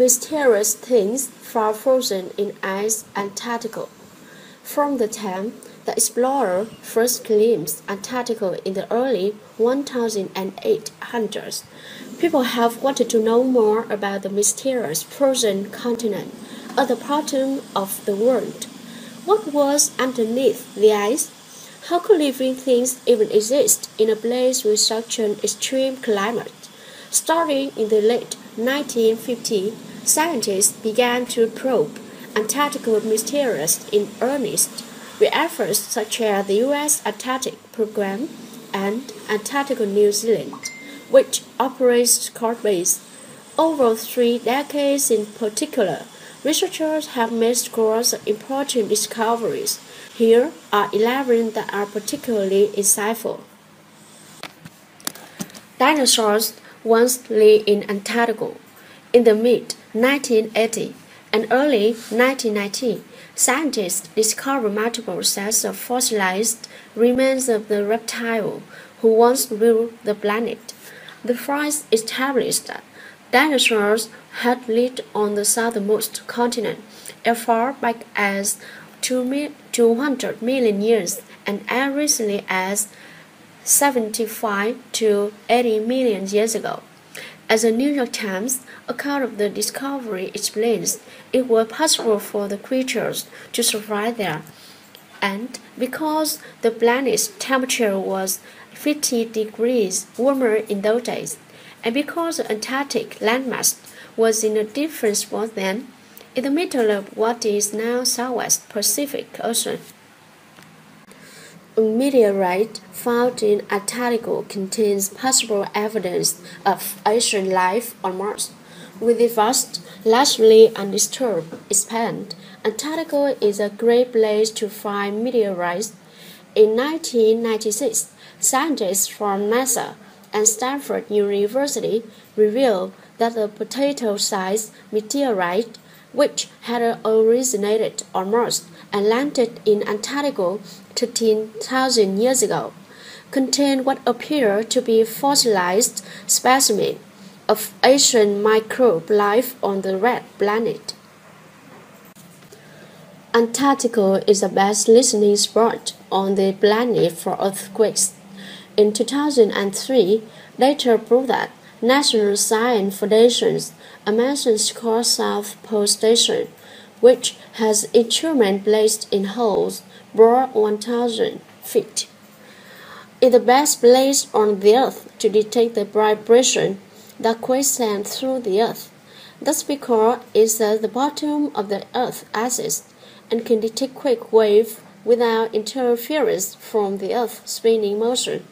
mysterious things far frozen in ice Antarctica. From the time the explorer first glimpsed Antarctica in the early 1800s, people have wanted to know more about the mysterious frozen continent at the bottom of the world. What was underneath the ice? How could living things even exist in a place with such an extreme climate? Starting in the late 1950s, scientists began to probe Antarctic mysteries in earnest, with efforts such as the U.S. Antarctic Program and Antarctica New Zealand, which operates Scott Over three decades in particular, researchers have made scores of important discoveries. Here are 11 that are particularly insightful. Dinosaurs once lived in Antarctica. In the mid 1980 and early 1990, scientists discovered multiple sets of fossilized remains of the reptile who once ruled the planet. The finds established that dinosaurs had lived on the southernmost continent as far back as 200 million years and as recently as 75 to 80 million years ago. As the New York Times account of the discovery explains, it was possible for the creatures to survive there. And because the planet's temperature was 50 degrees warmer in those days, and because the Antarctic landmass was in a different spot then, in the middle of what is now Southwest Pacific Ocean. A meteorite found in Antarctica contains possible evidence of ancient life on Mars. With its vast, largely undisturbed expanse, Antarctica is a great place to find meteorites. In 1996, scientists from NASA and Stanford University revealed that a potato-sized meteorite, which had originated on Mars and landed in Antarctica 13,000 years ago, contained what appeared to be fossilized specimen of ancient microbe life on the red planet. Antarctica is the best listening spot on the planet for earthquakes. In 2003, data proved that National Science Foundation's Amazon Core South Pole Station, which has instruments placed in holes bore 1,000 feet. Is the best place on the Earth to detect the vibration that quicksand through the Earth. That's because it's at the bottom of the Earth's axis and can detect quick wave without interference from the Earth's spinning motion.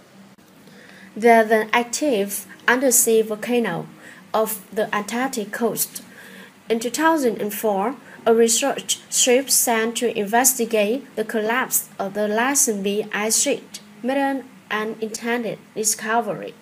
There's an active undersea volcano of the Antarctic coast. In 2004, a research ship sent to investigate the collapse of the Larsen B ice sheet made an unintended discovery.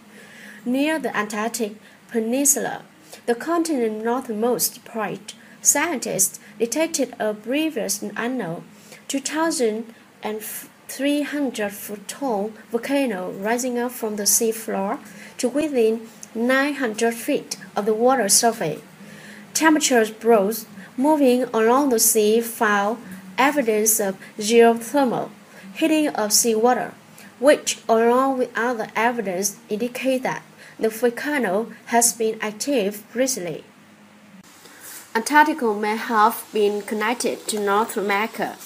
Near the Antarctic Peninsula, the continent's northernmost point, scientists detected a previous unknown 2,300 foot tall volcano rising up from the seafloor to within 900 feet of the water surface. Temperatures rose moving along the sea found evidence of geothermal heating of seawater, which, along with other evidence, indicate that the volcano has been active recently. Antarctica may have been connected to North America.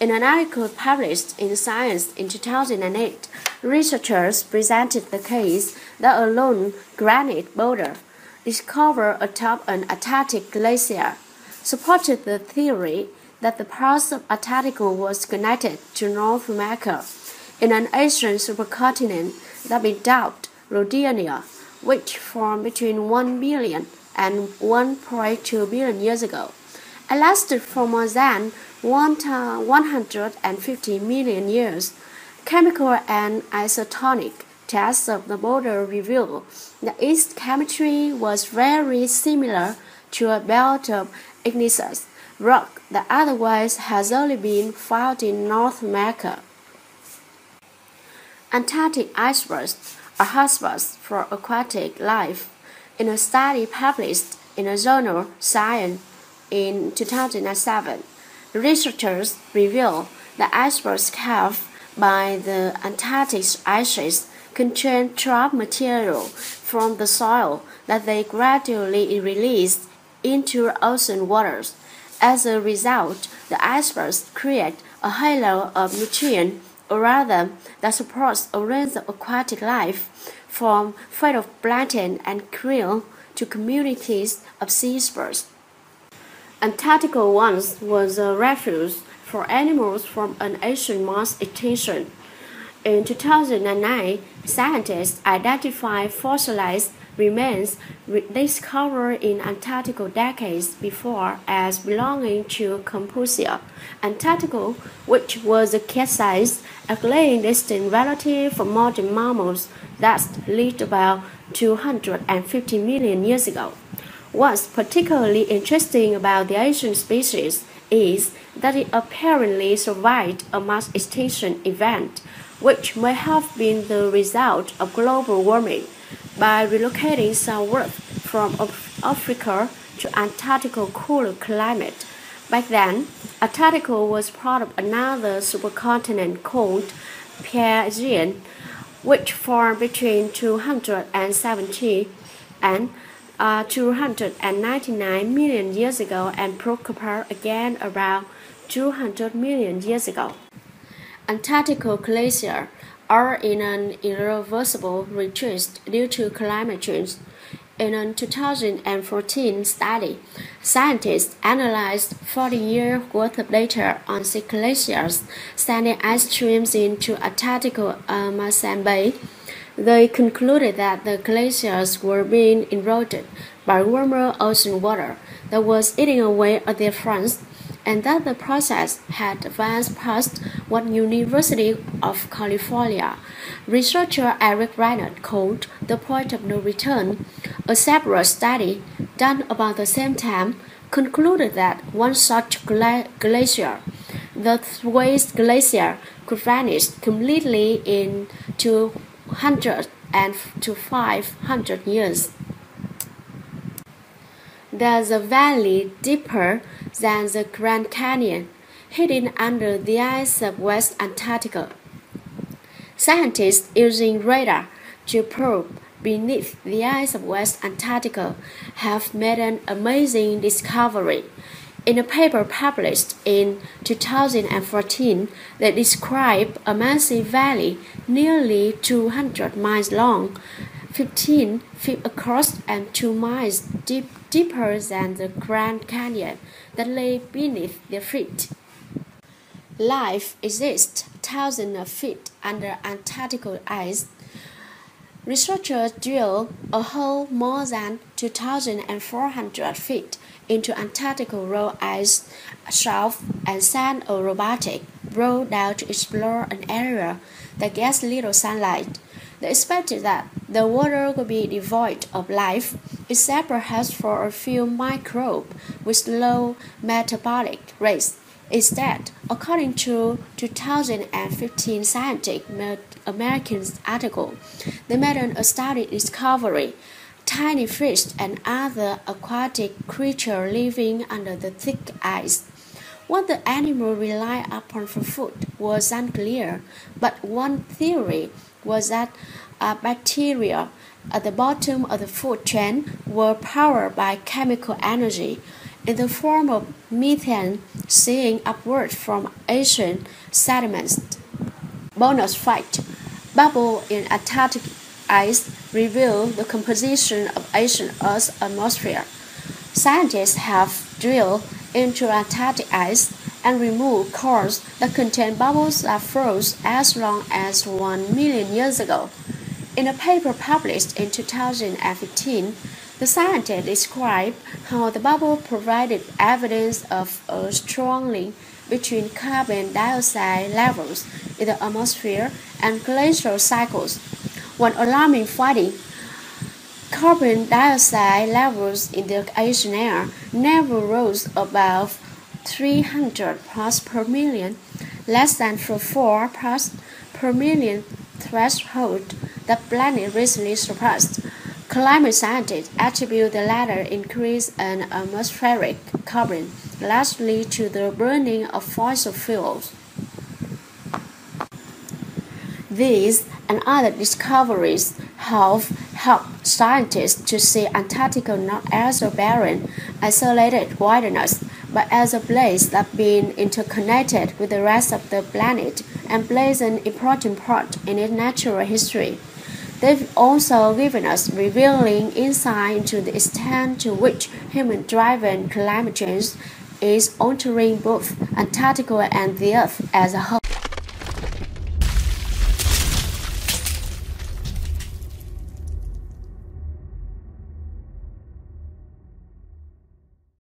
In an article published in Science in 2008, researchers presented the case that a lone granite boulder discovered atop an Antarctic glacier supported the theory that the parts of Antarctica was connected to North America in an ancient supercontinent that we dubbed Rodinia, which formed between 1 billion and 1.2 billion years ago, and lasted for more than 150 million years. Chemical and isotopic tests of the boulder reveal that its chemistry was very similar to a belt of igneous rock that otherwise has only been found in North America. Antarctic icebergs are hotspots for aquatic life. In a study published in the journal Science in 2007. Researchers reveal that icebergs carved by the Antarctic ices contain trapped material from the soil that they gradually release into ocean waters. As a result, the icebergs create a halo of nutrient rather that supports a range of aquatic life, from phytoplankton and krill to communities of sea birds. Antarctica once was a refuge for animals from an ancient mass extinction. In 2009, scientists identified fossilized remains discovered in Antarctica decades before as belonging to Kombuisia. Antarctica, which was a cat-sized, alien distant relative for modern mammals that lived about 250 million years ago. What's particularly interesting about the Asian species is that it apparently survived a mass extinction event, which may have been the result of global warming by relocating southward from Africa to Antarctica cooler climate. Back then, Antarctica was part of another supercontinent called Pangaea, which formed between 270 and uh, 299 million years ago and broke apart again around 200 million years ago. Antarctica glacier are in an irreversible retreat due to climate change. In a 2014 study, scientists analyzed 40 years worth of data on sea glaciers sending ice streams into Antarctica uh, Amundsen Bay. They concluded that the glaciers were being eroded by warmer ocean water that was eating away at their fronts and that the process had advanced past what University of California researcher Eric Rignot called the point of no return. A separate study done about the same time concluded that one such gla glacier, the Thwaites Glacier, could vanish completely in 200 and to 500 years. There's a valley deeper than the Grand Canyon, hidden under the ice of West Antarctica. Scientists using radar to probe beneath the ice of West Antarctica have made an amazing discovery. In a paper published in 2014, they describe a massive valley nearly 200 miles long, 15 feet across, and 2 miles deep deeper than the Grand Canyon that lay beneath their feet. Life exists thousands of feet under Antarctic ice. Researchers drilled a hole more than 2,400 feet into Antarctic Ross ice shelf and sent a robotic road down to explore an area that gets little sunlight. They expected that the water would be devoid of life, except perhaps for a few microbes with low metabolic rates. Instead, according to 2015 Scientific American article, they made an astounding discovery. Tiny fish and other aquatic creatures living under the thick ice. What the animal relied upon for food was unclear, but one theory was that bacteria at the bottom of the food chain were powered by chemical energy in the form of methane seeing upward from ocean sediments. Bonus fact Bubble in Antarctic ice reveal the composition of ocean Earth's atmosphere. Scientists have drilled into Antarctic ice and remove cores that contain bubbles that froze as long as 1 million years ago. In a paper published in 2015, the scientists described how the bubble provided evidence of a strong link between carbon dioxide levels in the atmosphere and glacial cycles. One alarming finding carbon dioxide levels in the ocean air never rose above 300 parts per million, less than the 4 parts per million threshold that planet recently surpassed. Climate scientists attribute the latter increase in atmospheric carbon largely to the burning of fossil fuels. These and other discoveries have helped scientists to see Antarctica not as a barren, isolated wilderness, but as a place that been interconnected with the rest of the planet and plays an important part in its natural history. They've also given us revealing insight into the extent to which human-driven climate change is altering both Antarctica and the Earth as a whole.